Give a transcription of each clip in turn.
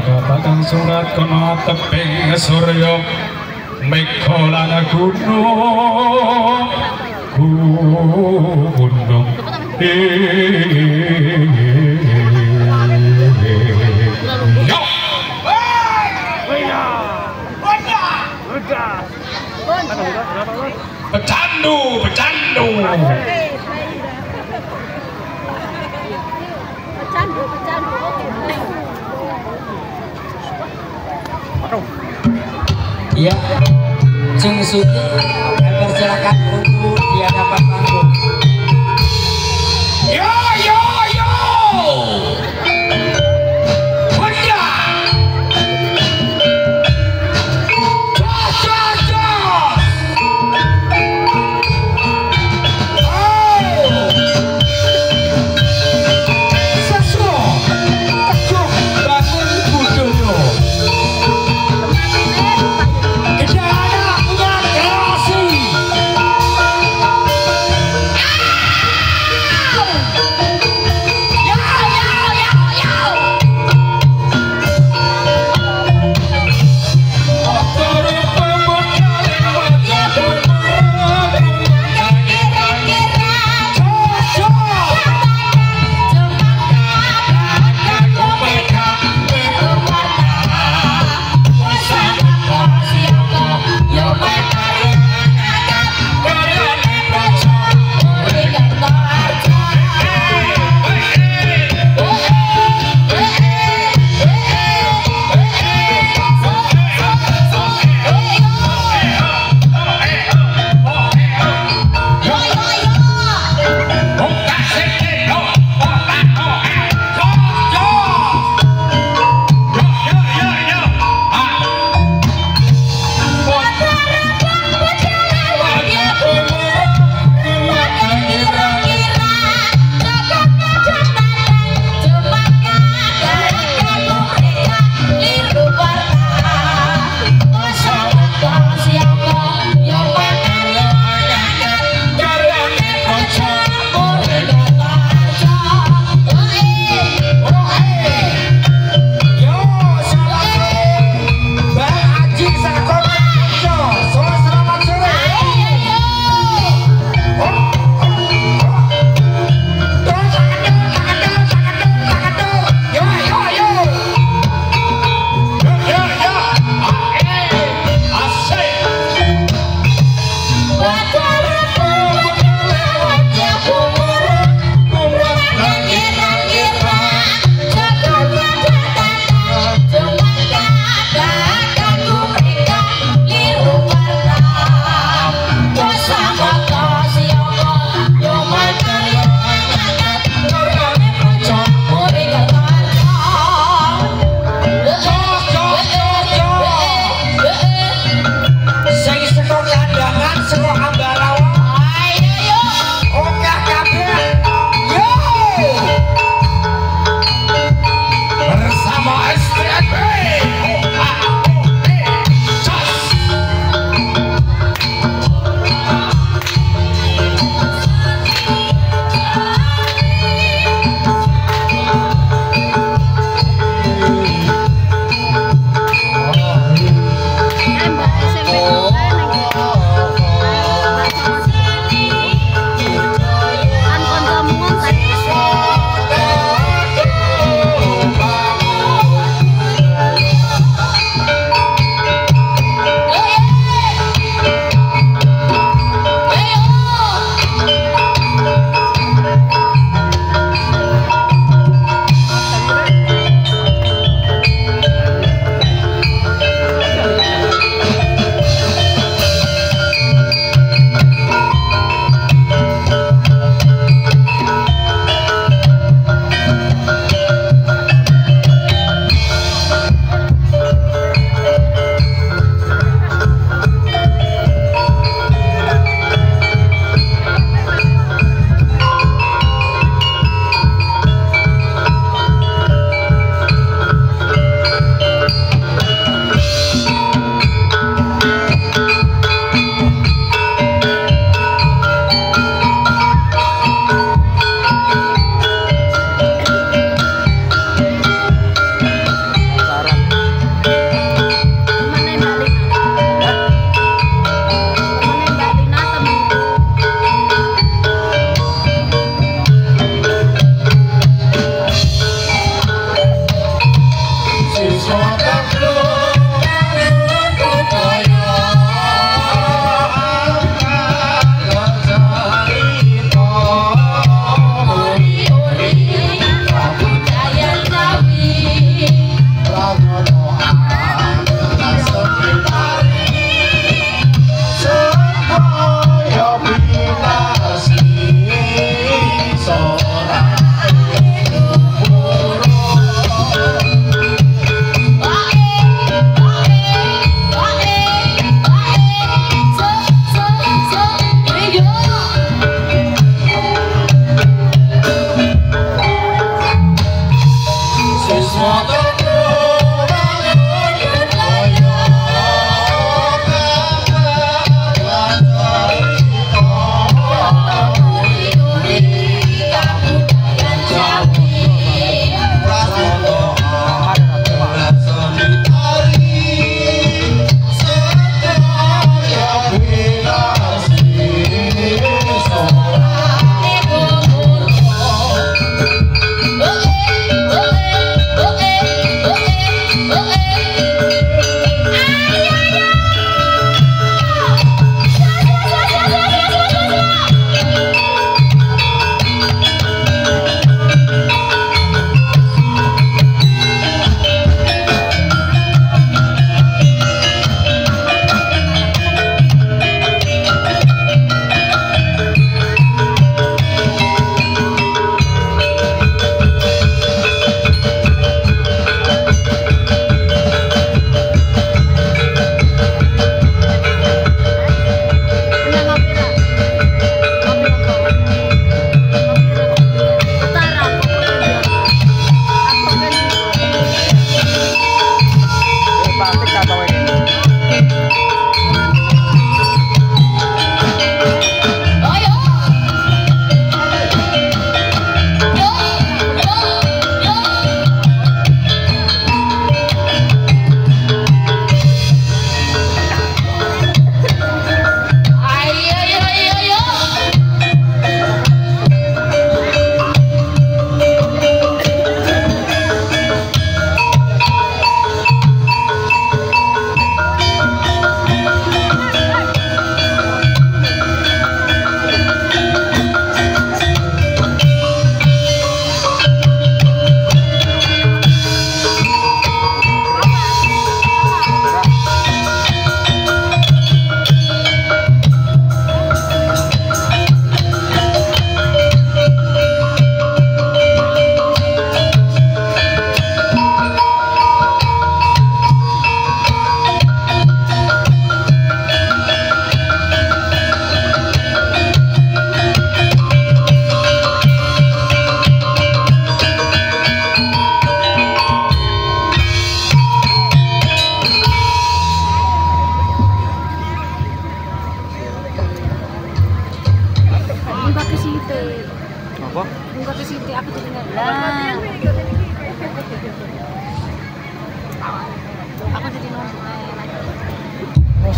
katakan surat kono teping surya mega lan gunung gunung! Pecandu, pecandu. Pecandu, pecandu. Ya, Jung Suti, persilakan untuk di hadapan is forever.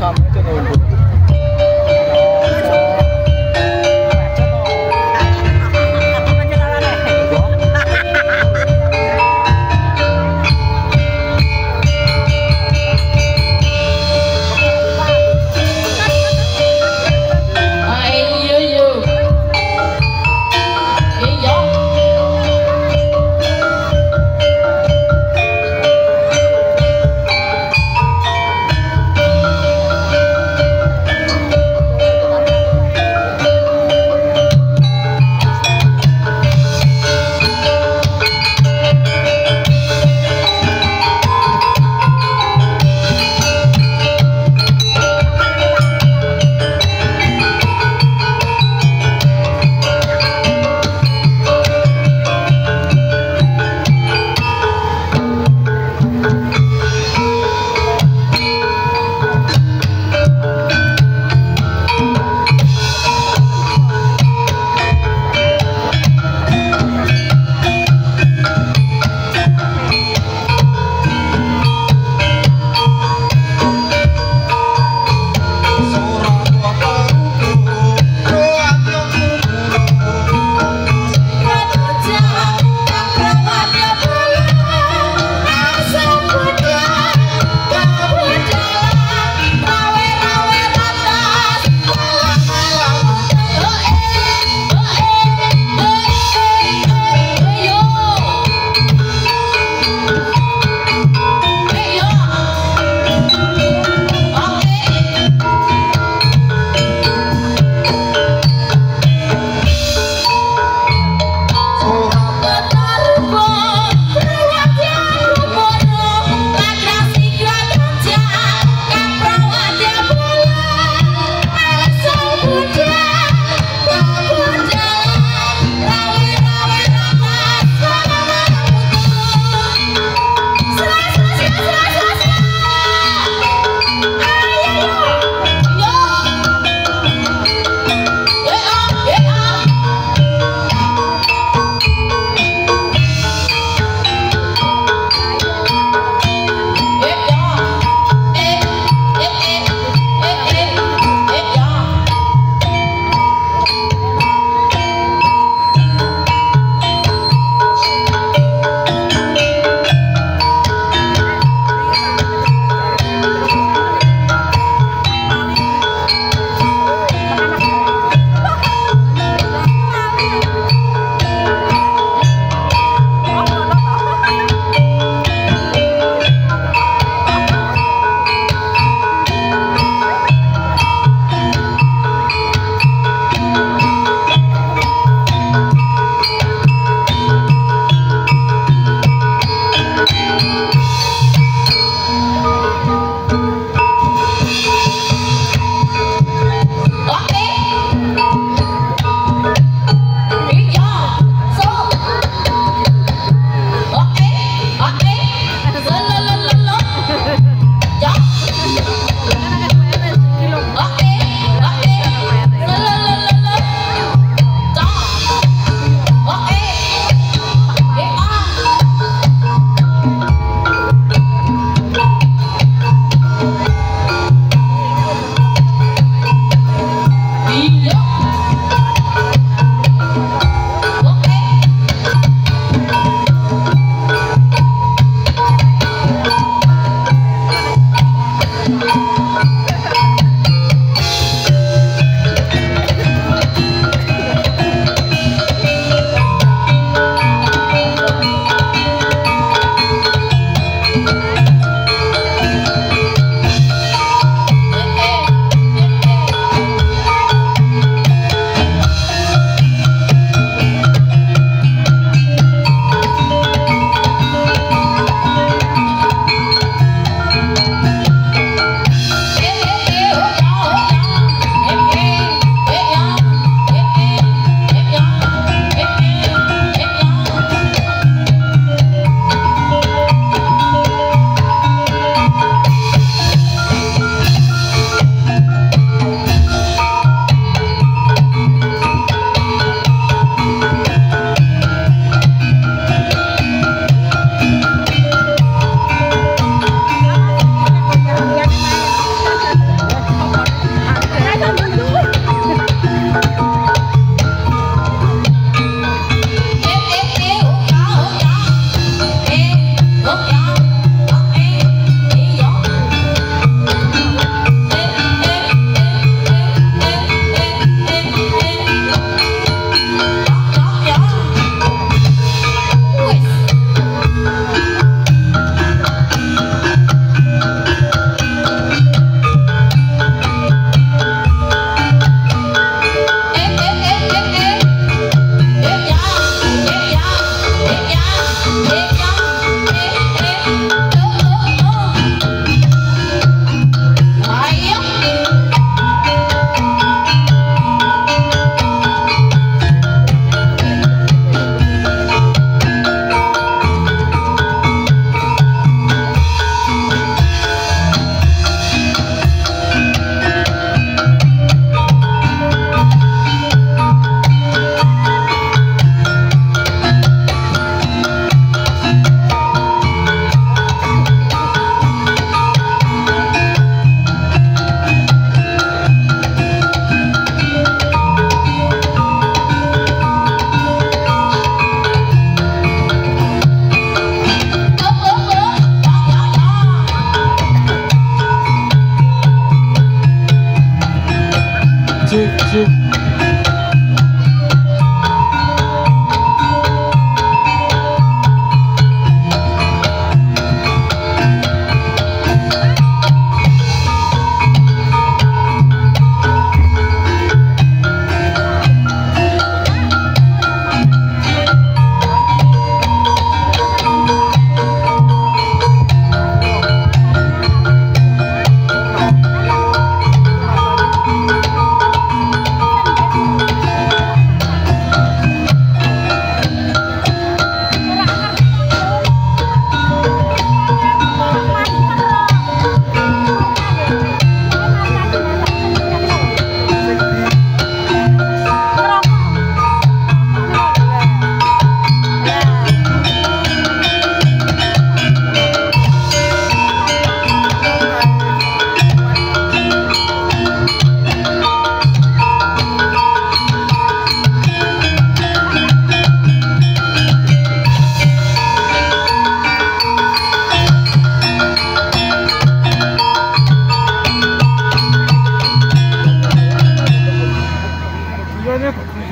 সামনে চলে উঠবো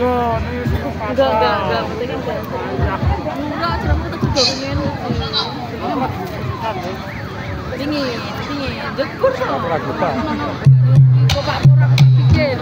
Enggak, enggak, enggak. Penting enggak. Enggak, cerama kita juga pengen. Dingin, dingin. Jekur. Ragutan. Kok Pak kurang pikir.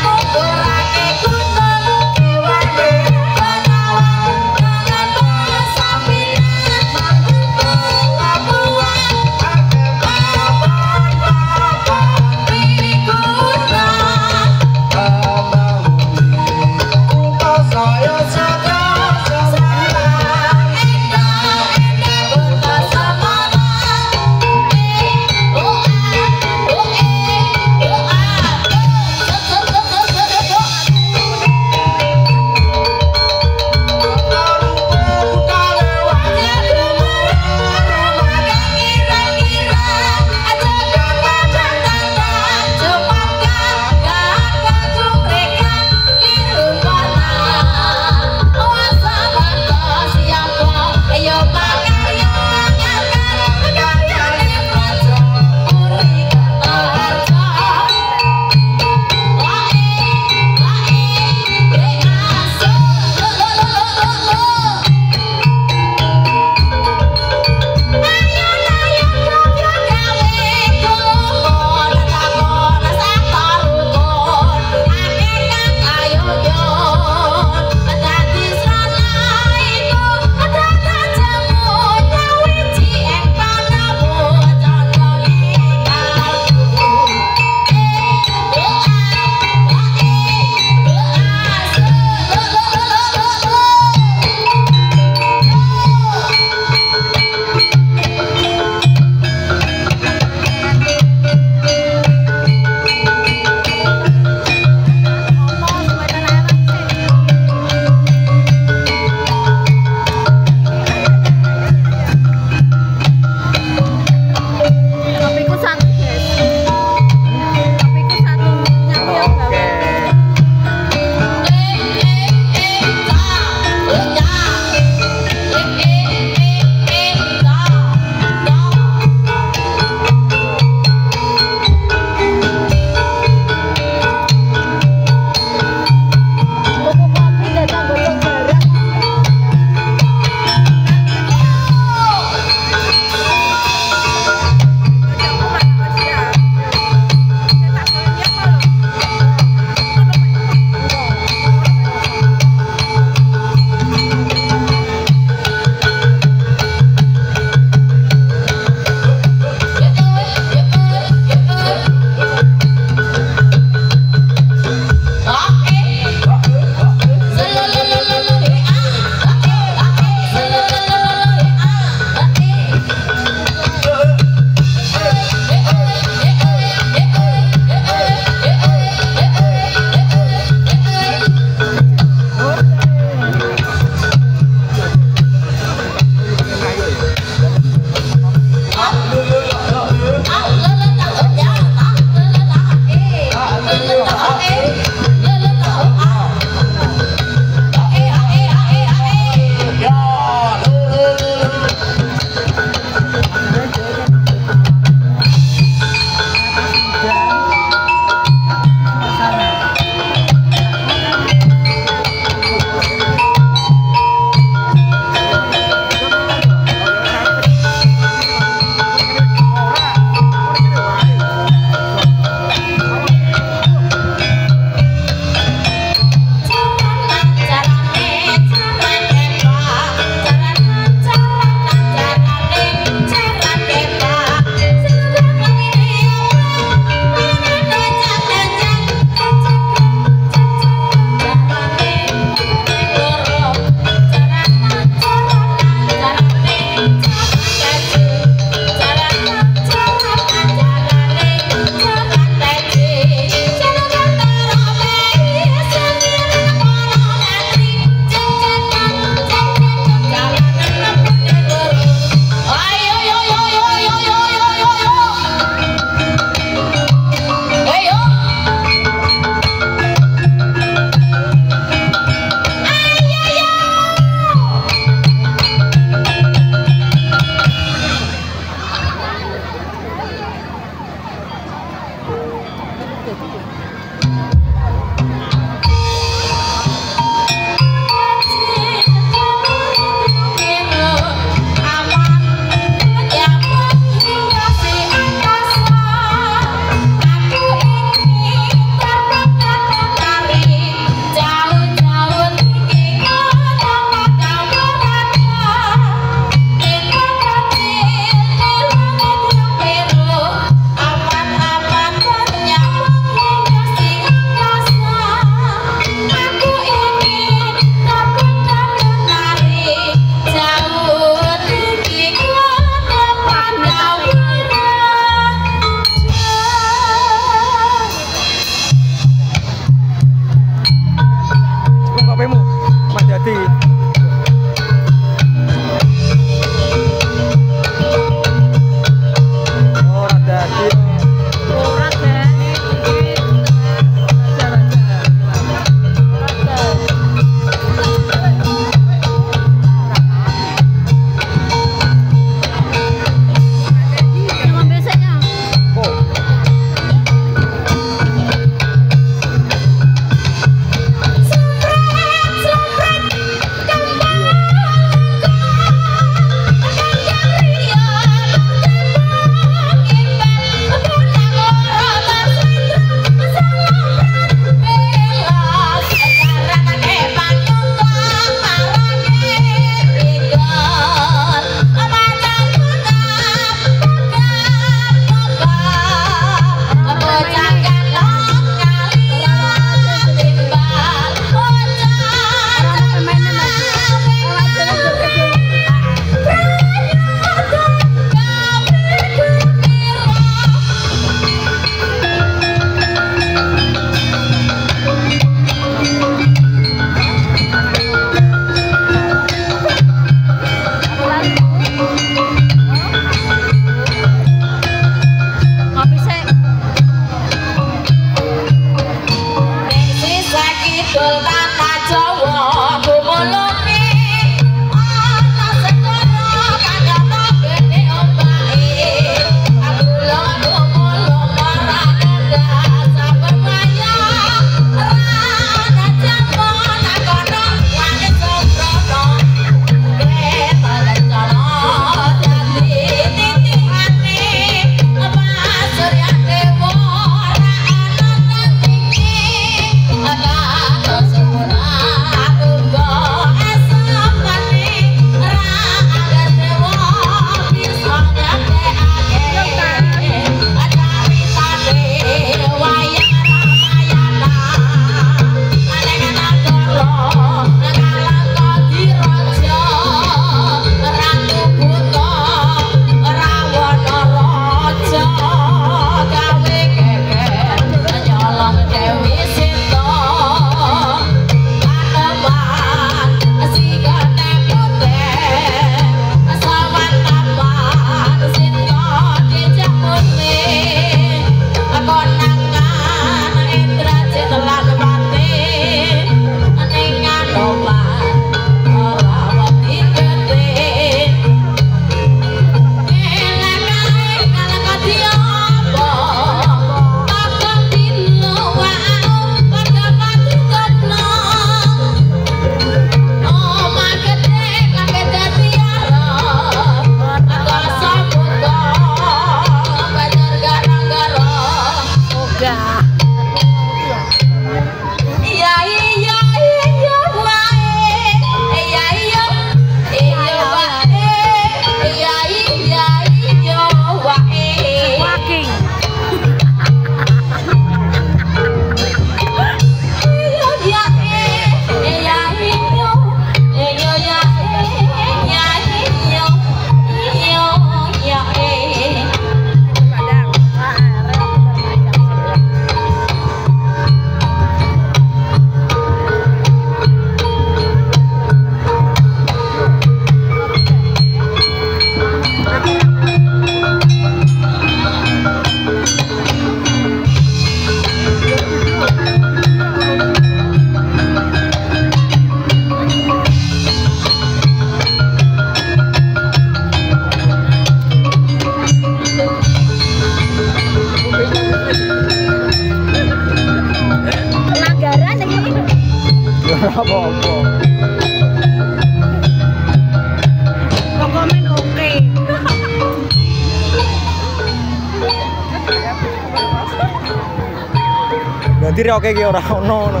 Dadi reoke iki ora ono. ngono.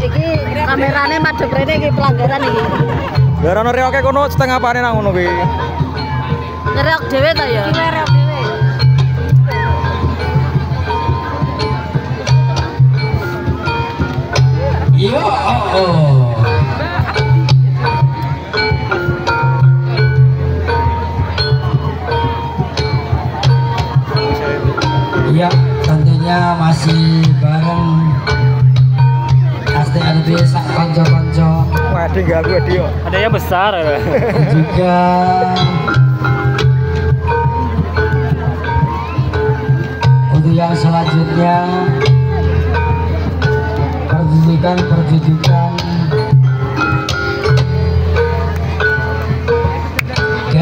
Iki kamerane madhep rene iki pelanggaran iki. Lah ora ono reoke kono setengah pane nang ngono kuwi. Ngereok dhewe ta ya? Iki ngereok dhewe. Yo, oh, oh. Iya, tentunya masih bareng TLB sak konco-konco. Waduh gak gue dia adanya besar ya? juga untuk yang selanjutnya pertunjukan pertunjukan